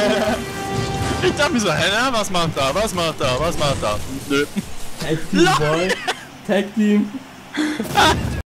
Ich dachte mir so, hä, na, was macht er, was macht er, was macht er? Nö. Tag Team, Boy. Tag Team.